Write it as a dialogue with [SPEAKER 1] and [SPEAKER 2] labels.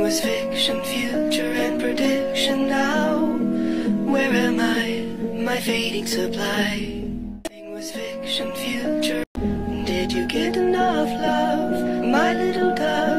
[SPEAKER 1] was fiction, future, and prediction now. Where am I? My fading supply. was fiction, future. Did you get enough love, my little dove?